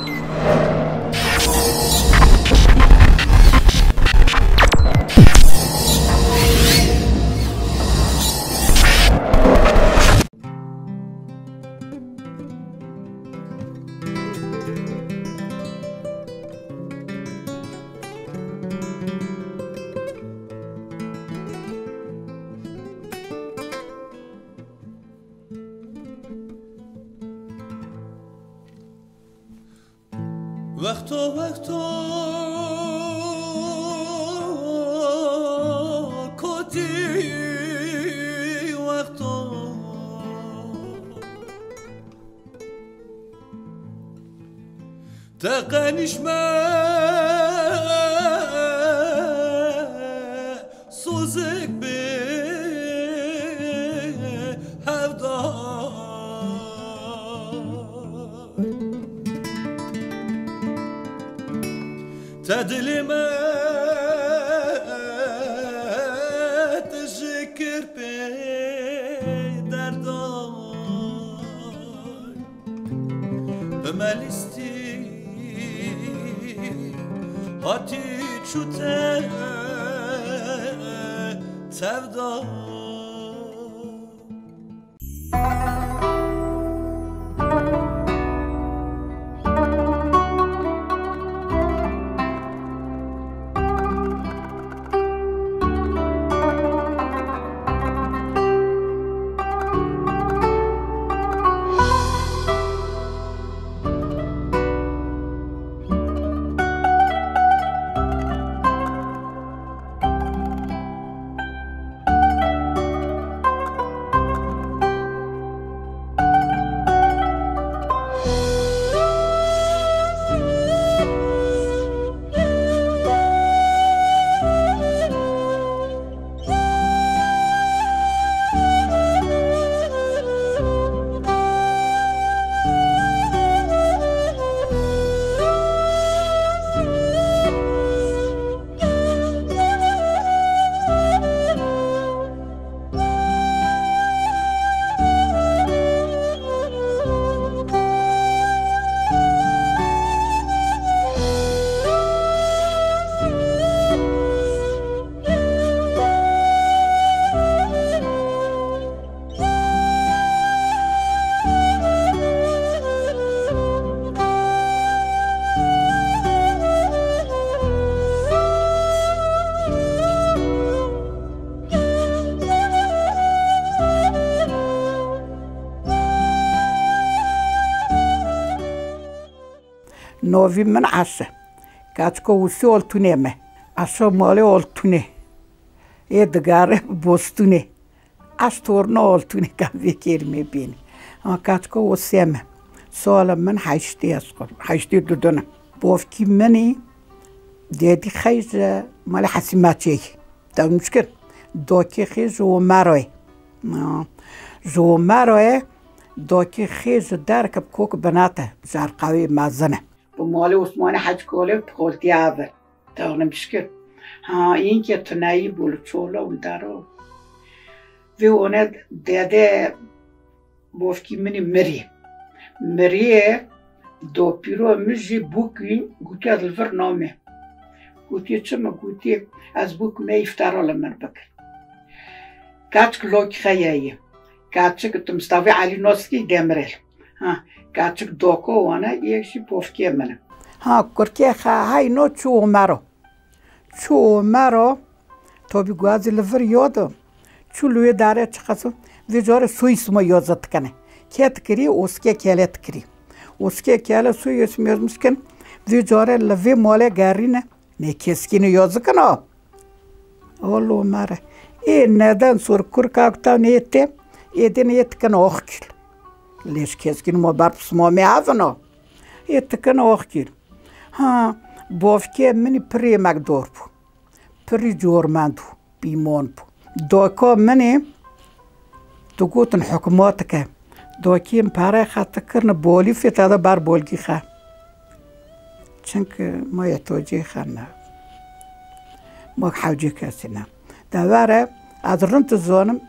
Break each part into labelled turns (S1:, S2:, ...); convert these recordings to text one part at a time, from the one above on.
S1: Música Tedlime tezikir peyderdan Ömel isti hati çute sevdan تفدان
S2: نوی من عشه کاتکو وسی اولتونه مه عشه مالی اولتونه ای دگاره بوستونه اش تورنا اولتونه کم ویکیر می بینی اما کاتکو وسی مه سوال من حیشتی اسقر حیشتی دودونه بوفکی منی دیدی خیز مال حسیماتی تا مشکل دوکی خیز و مروی جو مروی دوکی خیز درکب کوک بناته زرقاوی مازنه بمال عثمان حج کوله تقولتي عابر تاغنا مشكل ها این که تنایی بول چولا و دارو و اونه داده بوفکی منی مری. مری دو پیرو مجی بوکی گوتی از الفر نامه. گوتی چما گوتی؟ از بوک می افتارا لمن بکر. کاتک لوک خیایی کاتک تمستاوی علی کاتک دوکو وانا یکشی پوفکی منه ها کرکی خا های نو چو مرو چو مرو تو بی گوازی لفر یادو چو لوی داره چخصو وی جاره سوی سما یازت کنه که تکری اوسکه کله تکری اوسکه کله سوی یسم یازمش کن وی جاره لوی ماله گرینه نه کسکینو یاز کنه اولو مره ای neden sor kurkaktan ete eden etken okil leş keskin mo barps mo me avno etken okil ha bofke mini pri magdorp pri jormandu bimonpu دوكو مني تقوت حكوماتك دوكي مبارا خاتكرن بولي في تادا بار بولجي خا چنك ما يتوجي خانا ما حوجي كاسنا دواره از رنت زونم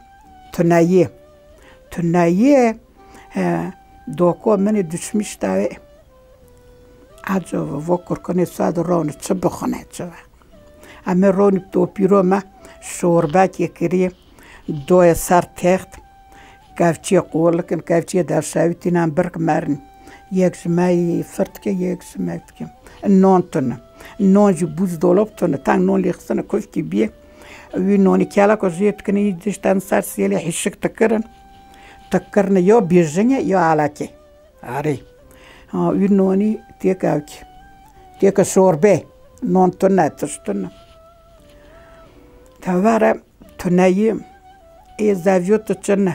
S2: تنایه تنایه دوکو doko meni düşmüş davi acaba vokur kone sad ronu çıbı kone çıbı ama ronu topiro ma şorbak yekiri doya sar teht kavçıya koğulakın kavçıya davşavi tinan birk marin yekşmeyi fırtke yekşmektim non tonu non ji buz dolop tonu tang non lihsana koşki e biye vi noni kala ko jetkini diştan sar siyeli e टक्कर ने यो बिर्सिङ यो आलाके अरे यु नोनी त्यो काउके त्यो का सोर्बे नोन तुन्ना तुस्तुन्ना Tavara tunayi e zavyotu çınna.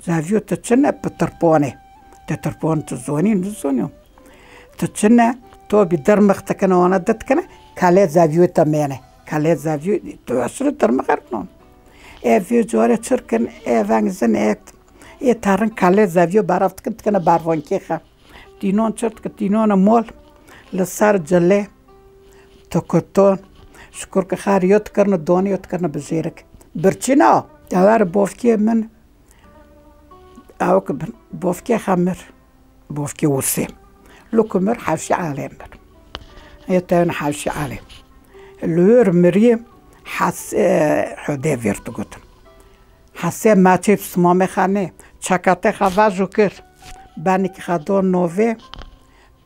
S2: Zavyotu çınna pıtırpone. Tırpone tu zoni nu zoni. Tu çınna to bi dırmıqtı kına ona dıtkına kale zavyotu mene. Kale zavyotu tu asırı dırmıqar non. Ev yu jore çırkın evanızın ektim. e tarın kale zavyo baraftkın tkana barvon keha dinon çirt dinon mol li sar cile tokoton شکر که خار یاد کرن دون یاد کرن بزیرک برچینا دوار بافکی من او که بافکی خمر بافکی وسی لکمر حفشی عالم بر یتان حفشی عالم لور مریم حس حده ویرت گوتم حسه ماچه سمام خانه چکاته خواجو کر بانی که خدان نوه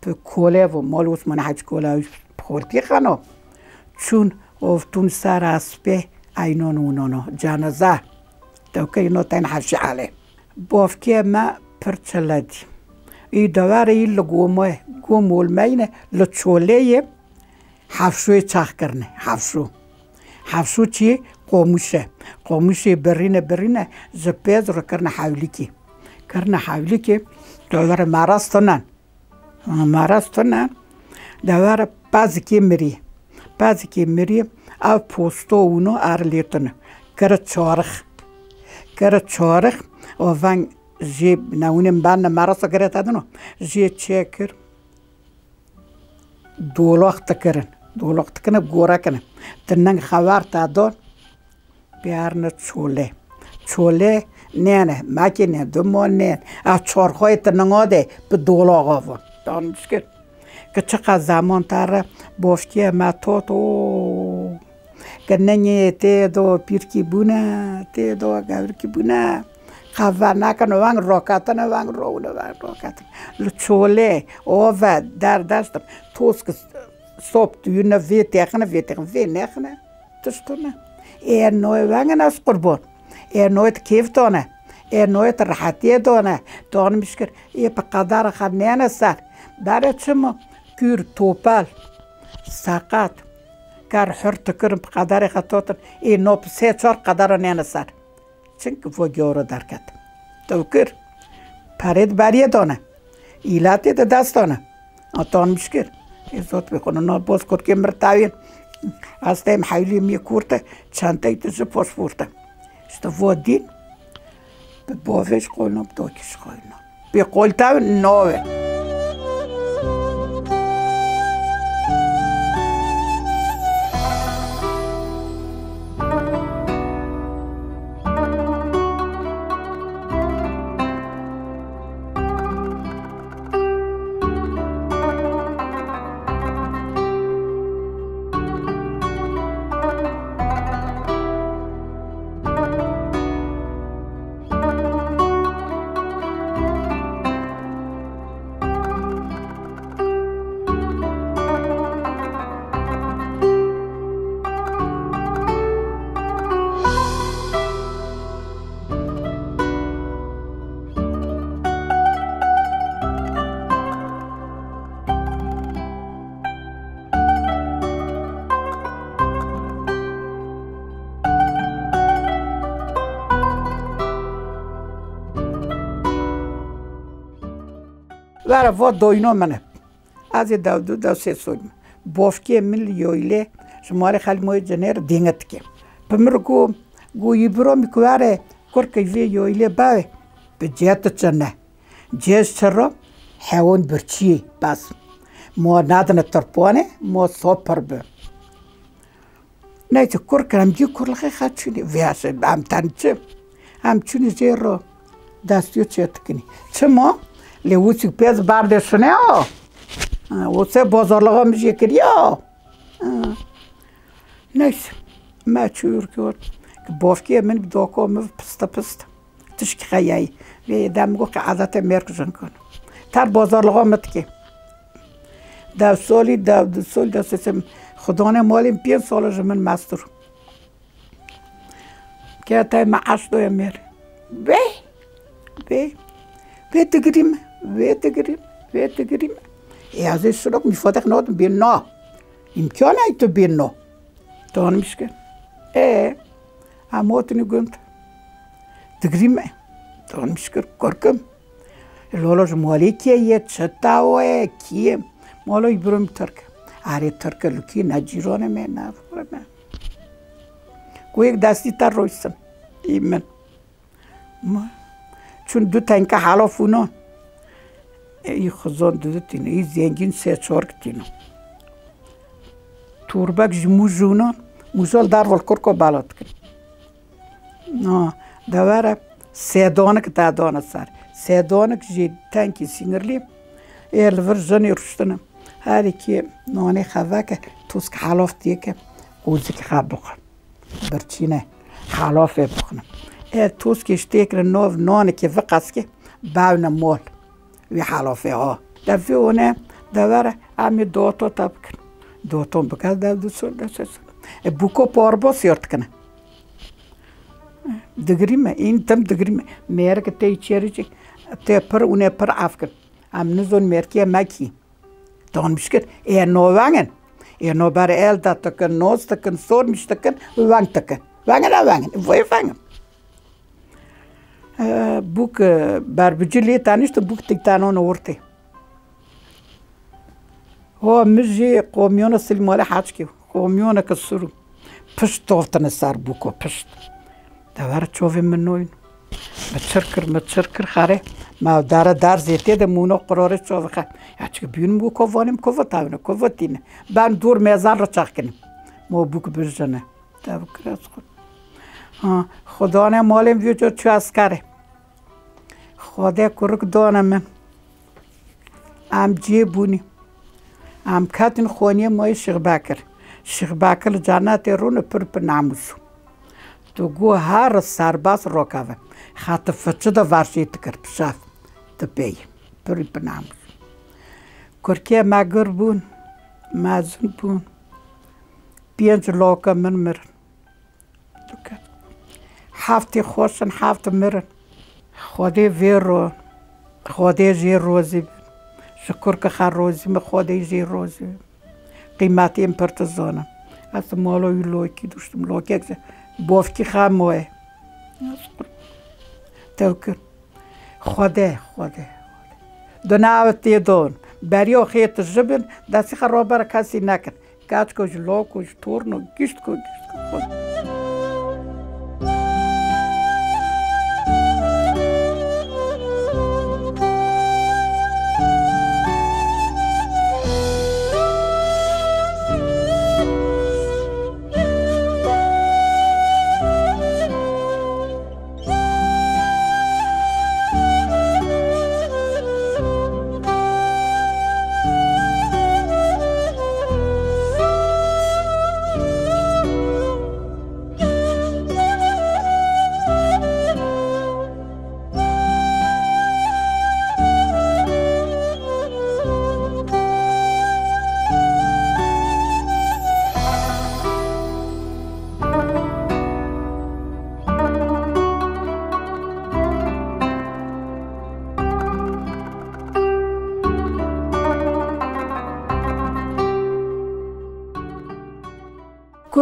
S2: به کوله و مالوس من حج کوله خورتی خانه چون افتون سر اسبه اینان اونانا جنازه دوکه اینو تین حفشی علی بافکه ما پرچلدی ای دوار ای لگومه گومول مینه لچوله حفشوی چخ کرنه حفشو حفشو چی قوموسه قوموسه برینه برینه زپید رو کرنا حولی کی کرنا حولی کی دوار مراز تنن مراز تنن دوار پاز کی مری پاز کی مری او پوستو اونو ارلیتن کر چارخ کر چارخ و ونگ زی نونم بان مراز گرت ادنو زی چکر دولوخت کرن دولوخت کنه گورا کنه تنن خوار تا دون بیارن چوله. چوله نه نه؟ ماکینه دمون نه ا چارخوی تننگاده به دولاغ آوان دانش کرد که چقدر زمان تر ما تو تو که ننی تی دو پیرکی بونه تی دو گورکی بونه. خوا نکنه وانگ راکتن وانگ رونه وانگ راکتن لچوله اوه در دستم. توس که صبح دوینه وی تیخنه وی تیخنه وی نخنه. تشتونه er noyvanganas qurbon er noyt keftona er noyt rahatedona tog'ni mishkir epi qadar der sar tjumme, kyr to'pal. Saqat kar hurtikir qadar xatotir e nop sechor qadar nena sar chunki vogoro darkat? Tokir pared bariedona ilate da dastona tog'ni mishkir zot bekona nobos ko'rgan bir tavin دست دانه آتان مشکر ازاد بخونه نا باز کد که مرتاوین از تایم حیلی می Vara vad doyno mene. Az da du da se soym. Bofke mil yoyle شماره خالی موی جنر دینگت که پمر گو گو یبرو میکواره کور که وی یویله باوه به جهت چنه جهت چرا حیوان برچی بس مو نادن ترپونه مو سوپر به نه چه کور کرم جی کور لخی خاد چونی ویاسه ام تنچه ام چونی زیرو دستیو چه تکنی چه ما لوسی پس بردش نه او وسی بازار لگم چیکری او نیست مچور کرد که بافکی من دو کام پست پست توش که و یه دم گو که عادت می‌کردن کن۔ تر بازار لگم مت که دو سالی دو دو سال دستم خدا نه مالی پیش سال از من ماستر۔ که تا ما آشنویم میره. بی بی بی تقریبا به تگریم به تگریم ای از این سرک میفادق نادم بین نا امکان ای تو بین نا دان میشکن ای اما تنی گند تگریم دان میشکر کرکم لولاش مالی کیه یه چتاوه کیه مالا ایبرم ترکه آره ترک لکی نجیرانه من نفره من گویک دستی تر رویستم ایمن ما چون دو تنکه حالا فونا ey xizon diditino ey zengin sechorkitino турбак دانه мужуно мужол дарвол корко балот кин но давара седонак да дона сар. Седонак жи танки сингерли элвер жони руштана دیه که нони که туск بخن дике узик хабуқ бирчина халофе бухна э тускиш текра нов нони ки که باونه مال حلاف بخورم ای توس که اشتیکر نو نانی که وقت که باون مول وی حلافه ها دفعه اونه دوره امی دوتو تب کن دوتو بکن دو دو سر دو سر بوکو پار باس یارد کنه دگریم این تم دگریم میره که تی چیری چی تی پر اونه پر افکن ام نزون مرکی مکی Dan misket er no wangen. Er no bare el dat tak nos tak sor mis tak wang tak. Wangen a wangen. Wangen. Buk barbujili tanishte buk tik tanon orte. هو مجي قوميون السلمولة حاجكي قوميون كسرو بشت توفتن السار بوكو بشت دوار تشوفي من نوين متشركر متشركر خاري ما دار دار زيتي ده مونو قرار تشوفي خا يحكي بيون بو كوفانم كوفا تاونا كوفا تينا بان دور ميزان رو چاكنم مو بوك برجنه ده بكراس خود. ها خدا نه مالم ویجو چو اسکره خدا کرک دانم ام جی بونی. ام کاتن خونی مای شیخ بکر. شیخ بکر جنت رون پر پر ناموسو تو گو هر سرباز روکاوه خاط فتچه دا ورشی تکر پشاف. تپی پر پر ناموسو کرکی مگر بون. مازن بون. پینج لوکا من مرن هفته خوشن هفته مرن. خودی ویرو خودی جی روزی شکر که خر روزی می خودی جی روزی قیمتی ام پرتزانم از مالوی لوکی دوشتم لوکی اکزه بافکی خم موه توکر خوده خوده دناوتی دون. بریا خیت جبن دستی خرابر کسی نکن. کاچ کش لوکش تورنو گشت کو گشت کو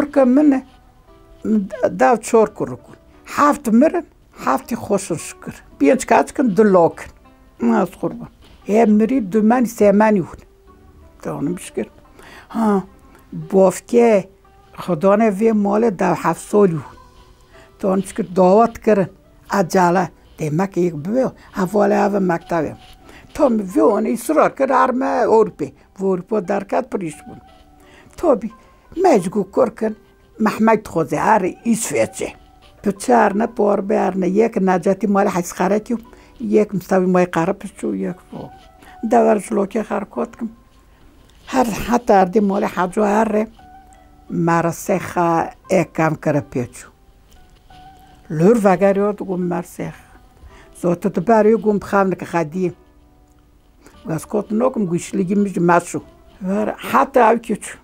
S2: خود كركا من داو تشور كركون حافت مرن حافتي خوش شكر بينش كاتكن دلوكن ما صخربا هي مريد دمان سيماني هون. دون مشكل ها بوفكي خدانه وی مال دو هفت سالی هون. دون مشكل دعوت demek ki bu havalı hava mektebi. Tam vi on israr kır arme Avrupa. Avrupa derkat priş bun. Tabi مجگو کرکن محمد خوزه هر ایسویچه پچار نه پار بیار نه یک نجاتی مال حس خاره کیو یک مستوی مای پشو یک فو. دور جلوکی حرکات کم. هر حتی اردی مال حجو هر مرسخ اکم کره پیچو لور زوت تباری گم بخام که خدی. گاز کوت نوکم گوشلیگی میج ماسو ور حتی او کیچو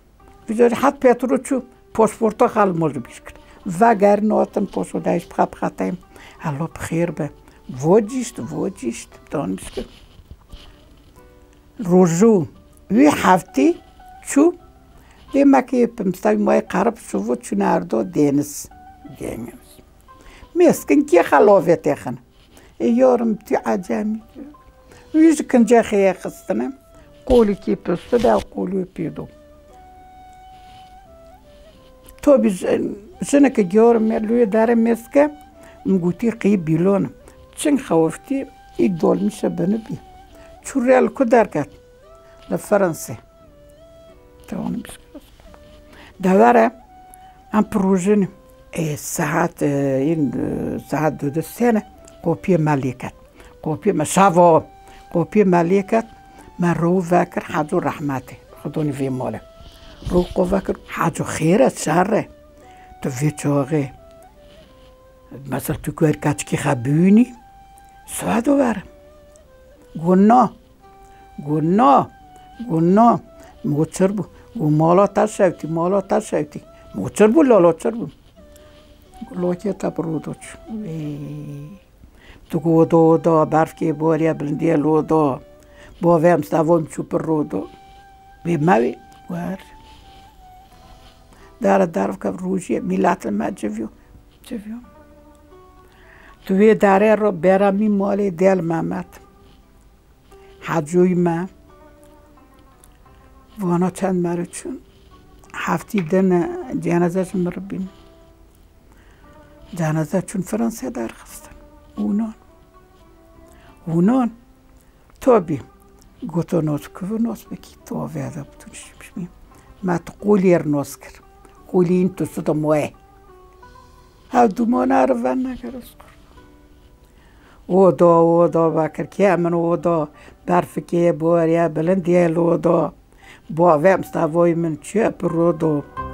S2: بیزاری حتی پیترو چو پاسپورتا خال موزو بیشکر وگر نوتم پاسو دایش بخاب خطایم الله بخیر به وجیشت وجیشت دان بیشکر روزو وی هفته چو demak pimstav moy qarab shuvu chunardo deniz deniz meskin ki xalovet yaxın yorim ti acami yüz kınca xeye xistine qolu ki püstü da qolu تو بزنه که گیار ملوی داره مسکه مگوتی قی بیلون چنگ خوفتی ای دول میشه بنو بی. چو ریال کو در کرد لفرانسی توانه بیشه دواره هم پروژه ای ساعت این ساعت دو دو سینه قوپی ملیکت قوپی مشاوه قوپی ملیکت من رو وکر حدو رحمته. خدا نیفیم ماله. رو قو وکر حجو خیره شره تو وی چاقه مثلا تو کویر کچکی خبونی سوادو برم گناه گناه گناه موچر بو و مالا تشوتی مالا تشوتی موچر بو لالا چر بو تا برودوچ تو گو دو دا برف که باریا بلندی که روشی میلات ما جویو جویو توی داره رو برمی مالی دل محمد حجوی من وانا چند مرد چون هفتی دن جنازه چون مربین جنازه چون فرانسه درخستن اونان اونان تو بی گوتو نوز که نوز بکی تو ویده بتون شمیم ما تقولی ار نوز کر Colhi into Sotomoé. Adumona arvana garoskor. Odo odo bakır kemen odo berfike boğar ya bilen diyel odo. Bovem stavoymen çöpür odo. Odo.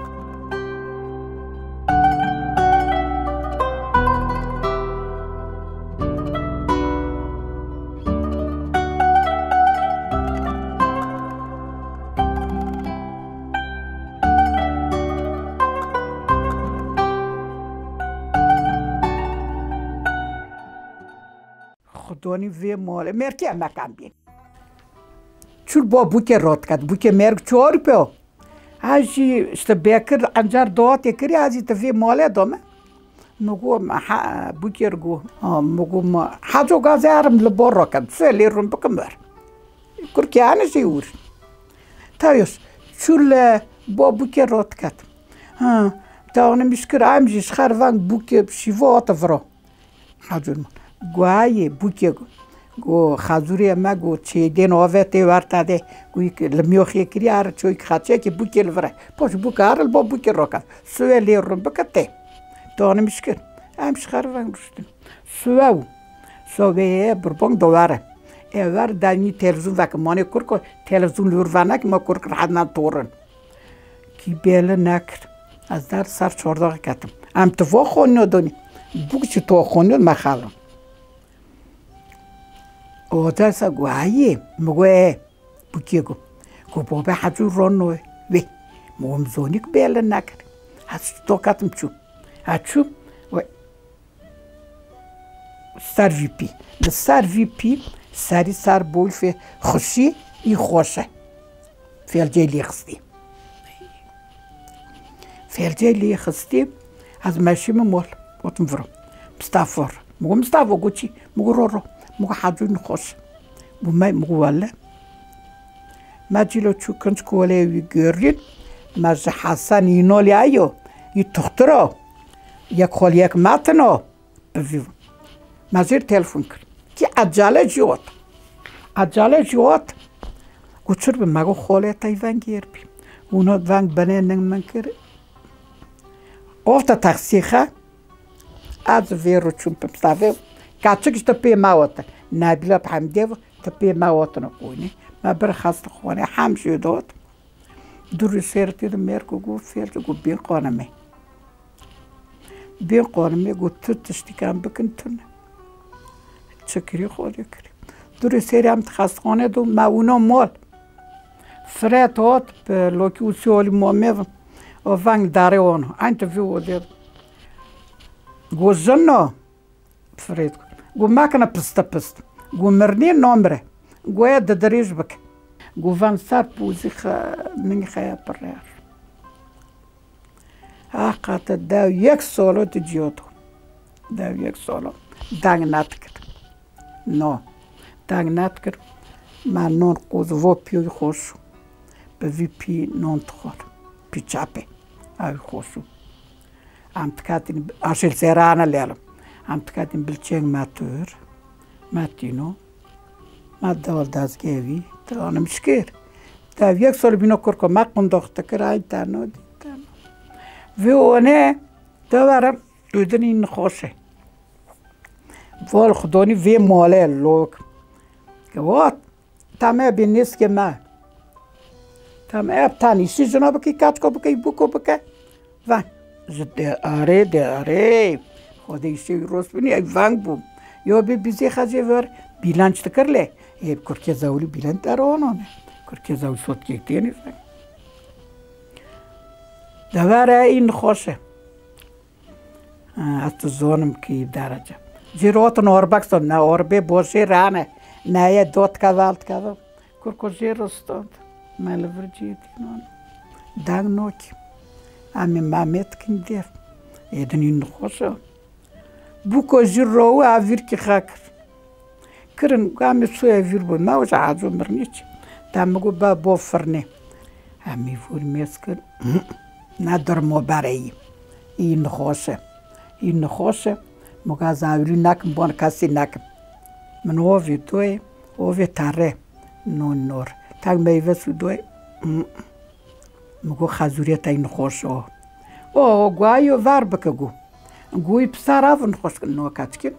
S2: خدانی وی مال مرکی هم مکان بین چون با بوکه رات کرد بوکه مرگ چهار پیا هاشی işte bekir ancar doğat ekiri hazi tafi male dome mugu buker gu mugu ma hajo gazarım le borro kad söyle rum bakımlar kurkiyane şey ur tayos çul bo buke rot kat ha tağını miskir amji şarvan buke şivo atavro hajun guaye buke گو خازوری ما گو چی دین آوته ورتاده گوی که لمیوخی کری آر چوی خاچه که بو کل وره پاش بو کارل با بو کل روکا سوی لیرون بکته دانم شکر ام شخار ونگ رشتن سوی سوی بربانگ دواره. ever dani televizyon vak mane kur ko televizyon lur vanak ma kur kır hadna torun ki bele nakr az dar sar çorda katim am tvo khonno doni bu ki ootasa waaye mugwe bukiego kubobe haju ronoe we mugomzonik bele nakar haju tokat mchu haju we sar vipi de sar vipi sari sar bolfe خوشی ای خوشه فیلجه لی خستی فیلجه لی خستی از ماشی مول وطن فرم مستافر مگو مستافر گوچی مگو رو رو جلو چو کنج کوله وی گرین ما حسن اینولی ایو ی تخترا یک خال یک متنا بفیو ما زیر تلفن کرد ki acele jot. Acele jot. Kutsur be mago khole tai vangir bi. Uno vang bane nang mankir. Ofta taxiha. Az veru chum pstave. کاتچک است پی موت نه دلاب هم دیو نکونی ما بر خاست خوانی هم شد آت دوری سرتی دم میرگو گو سرتی گو بیل قانمی بیل قانمی گو تو تشتی کن بکن تو نه چکی خودی کری دوری سریم تا خاست خوانی دو ما اونا مال فرد آت به لکی اوضی اولی مامه وان داره آن انتفیو دید گوزن نه فرد го макна пръста пръст, го мърни номре, го е да дариш бък. Го вансар пузиха, миниха я паряр. Ахата да век соло ти джиото. Да век соло. Даг наткър. Но, даг наткър, ма нон козво пио и хошо. Пави пи нон тхор. Пичапе. Ай хошо. Ам така ти, се рана лялам. امتکاتیم بلچنگ ماتور ماتینو مات دوال دازگیوی ترانم شکر تا یک سال بینو کر که ما قنداخت کر آی تانو دیتانو و اونه دوارم دودن این خوشه وال خدانی وی ماله لوگ که وات تمه که ما تم اب تانی سی جناب که کچکو بکی بکو بکی و زده آره ده آره خود ایسی روز بینی ای ونگ بوم. یا بی بیزی خزی ور بیلانچ تکرله ای کرکه زاولی بیلان ترانانه کرکه زاولی صوت که تینیست دواره این خوشه. att zonum ki daraja. Giroto no orbak na orbe bože rane. Na je dot kavalt kaval. Kurko žiro stod. Buko jiro a vir ki khakr. Kırın gami suya vir bu ma uca azu mirniç. Tamagu ba bo fırne. Ami vur meskir. Na dormo bareyi. In khoso. in khosse mo ga zavri nak bon kasi nak man ovi doe ovi tare no nor tag me vesu doe mo go khazuri ta in khosho o gwayo var gui psara von khos no katki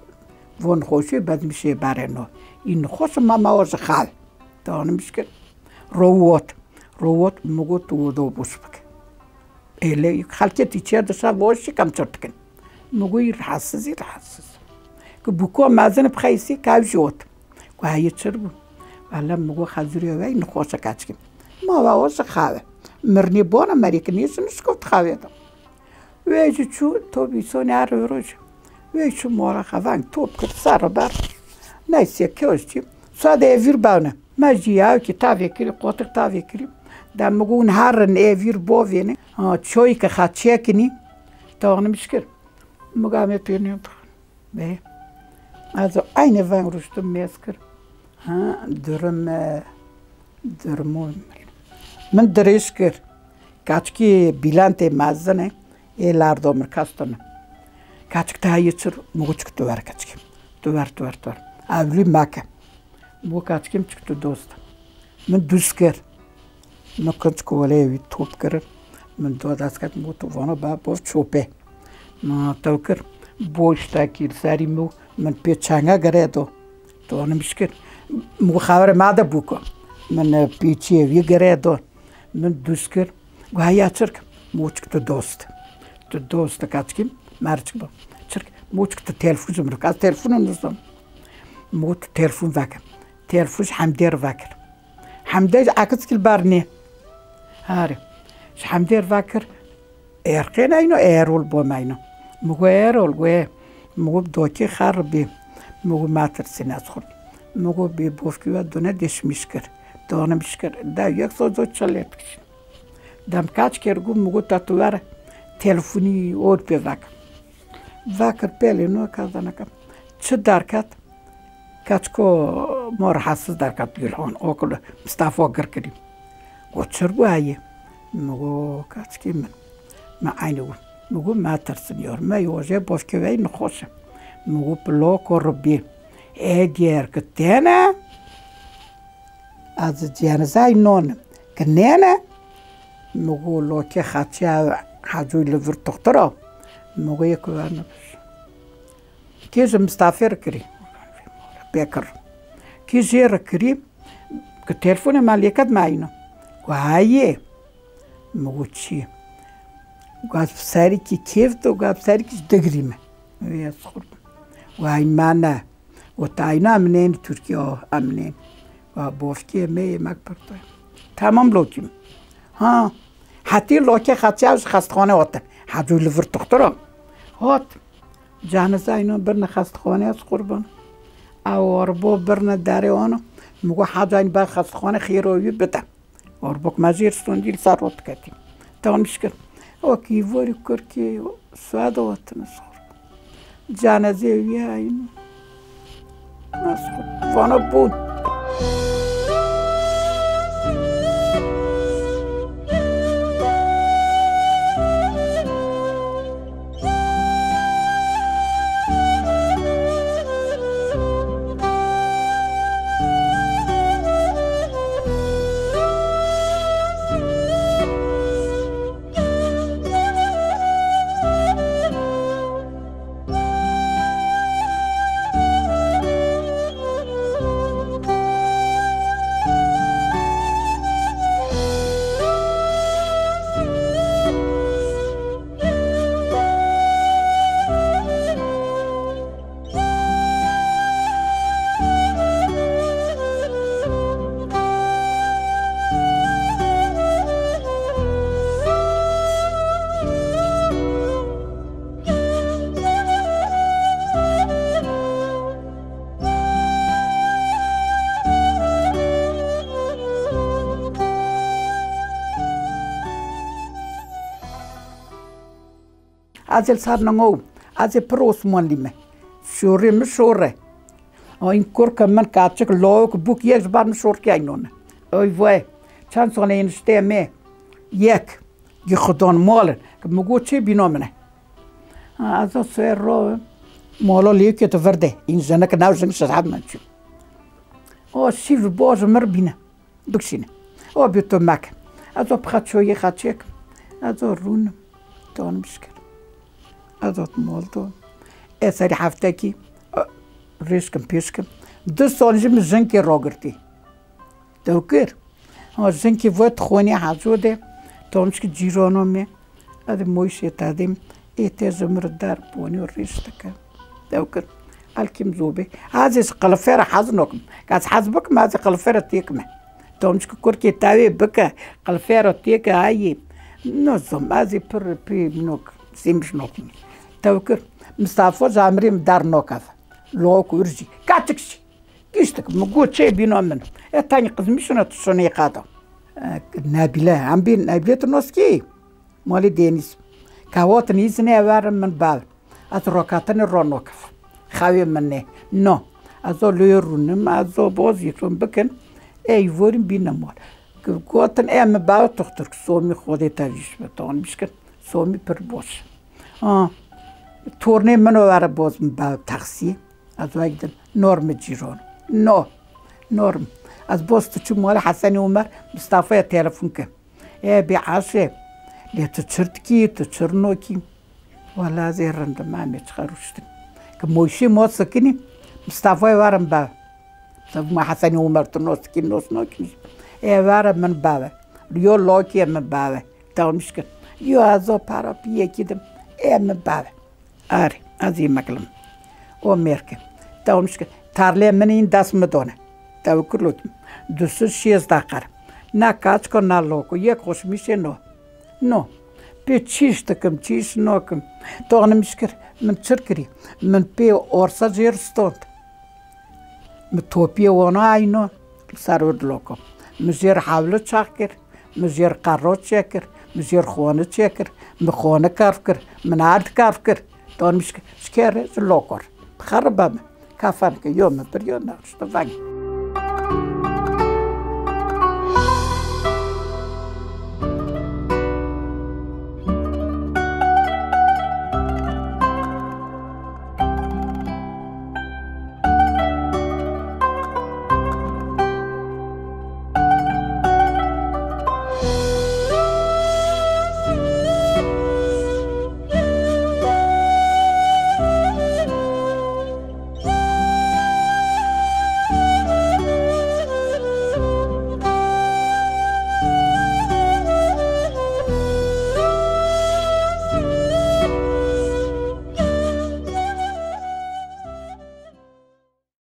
S2: von khoshi bad mishe bare no in khos mama oz khal ta mishke رووت رووت مگو تو دو بوسبک ele خالکتی چه دسا واشی کم چرتکن مگوی رحسزی رحسز که بکو مازن بخیسی کاو جوت که هایی چر بو والا مگو خزوری وی این خوشه کچکیم ما واوش خواهه مرنی بونا مریک نیست نشکفت دم وی جو چو تو بیسونی ار روش وی چو مورا خوان توپ کرد سر بر نیسی کهوش چیم ساده ایویر باونه ما جیاو که تاوی کری قوتق تاوی کری دا مگون هرن ایویر بووینه چوی که خواهد چیکنی تا نمیشکر mogame pirnjot be. Also eine wang rustum mesker ha dürüm dürmü من درشکر کچکی بیلانت مزنه eelaardoo markaastana kaachigta hayachir muguchik duwar kachkim duwar duwar duwar avli maka mugu kachkim chiktu dosta min dusker nukanch kuwale evi tuup kirir min dodaskat mugu tuvano ba bov chupe ma tawkir boshta kirsari mugu min pechanga garedo tuwanim shkir mugu khabar mada buko min pechi evi garedo min dusker gaya chirk mugu chiktu dosta tu dosta kackim marchik bo chirk mochik ta telefon zumru ka telefon nusam mot telefon vakir telefon hamder vakir hamder akitskil barni hari hamder vakir erqin ayno erol bo'lmayno mugu erol gue er. mugu doki harbi mugu matir sinat khur mugu bi bofki va dona deshmishkir dona mishkir da yek sozo chalet dam kach kergu mugu tatuvar تەلفۆنی ئۆر پێداکە ڤاکرد پێلێنەوە کازانەکەم چ دارکات کاتکۆ مۆر حسز دەکات گوۆن ئۆکل ستافۆ گەرکردیم بۆ چر وایە مگۆ کاچکی من مەعینەوە مگو ما ترسنیۆر مە یۆژێ بۆشکەوەی نخۆشە مگو پلۆک و ڕبی ئێ گێرکە تێنە ئازە جیانەزای نۆنم کە مگو لۆکێ خاچیاوە حجوی لور تخترا مگو یک ورنه بش کیز مستافر کری بکر کیز یر کری که تلفون مالیکت ما اینو و هایه میگو چی گاز سری که کیف تو گاز سری که دگریمه ویس خورد و این من و تا اینا امنین ترکیه امنین و بافکی می مک پرتای تمام لوکیم ها حتی لوکی خطی از خستخانه آتن حدو لور دکترم هات جانزه اینا برن خستخانه از قربان. او اربو برن داره آنو. میگو حد این با خستخانه خیروی بدم اربو مزیر سوندیل سر روت کتیم تا مشکل او کی وری کر کی سواد واتن سخور جانزه وی اینو نسخور از سر نگو از پروس مالیمه شوری می شوره این کور که من کاتشک لوک بوک یک بار می شور که اینونه ای وای چند سال این شته می یک یه خدان مال که مگو چه بینامنه از سر رو مالا لیکی تو ورده این زنه که نو زنگ شد چی او سیو باز مر بینه بکسینه او بیتو مک از بخات شوی خاتشک از رون تون مشکل ازت مالتو اسری هفته کی ریسکم پیسکم دو سال جم زنکی را گرتی دوکر ها زنکی وقت خونی حزوده تامش که جیرانو می از مویش تادیم ایت زمر در بونی و ریشتکه دوکر الکیم زوبه از قلفر حز نکم کاس حز بکم از قلفر تیکمه تامش که کرکی تاوی بکه قلفر تیکه هایی نزم از پر پی منوک سیمش نکم توكر مصطفى زامريم دار نوكاف لوك ورجي كاتكسي كيشتك مقول شيء بينو من الثاني قد مشنا تصني قاطع نابلة عم بين نابلة نوسكي مالي دينيس كاوات نيزني وار من أتروكاتني رونوكاف خاوي مني نو أزو ليرونم أزو بوزيتون بكن أي فورين بينا مال كوتن أم بعد تختر سومي خودي تاجيش بتون مشكل سومي بربوش آه تورنه منو واره باز با تاکسی از وقت نرم جیران. نو نرم. از باز تو چون مال حسن عمر مصطفی تلفن که. ای بی عاشه لی تو چرت کی تو چرنو کی؟ ولا زیرند ما میچ خروشتن که موشی ما سکنی مصطفی وارم با. ما حسن عمر تو نوس کی نوس نو کی؟ ای وارم من با. یو لاکی من با. تا مشکل یو ازو پارا پیه کیدم ای من با. آره از این مکلم او مرکه تا اونش تارله من این دست مدونه تا وکرلوتم دوست شیز داقر نه کاچ کن نه لوکو یک خوش میشه نو نو پی چیش تکم چیش نوکم تو آنه میشکر من چرکری من پی اورسا زیر ستوند من توپی وانا اینو سرود لوکو من زیر حاولو چاق کر من زیر قرار چکر من زیر خونه چکر من خونه کارف کر من آرد کارف کر Και εμεί θέλουμε να δούμε τι μπορούμε να κάνουμε. Και αυτό είναι το πιο.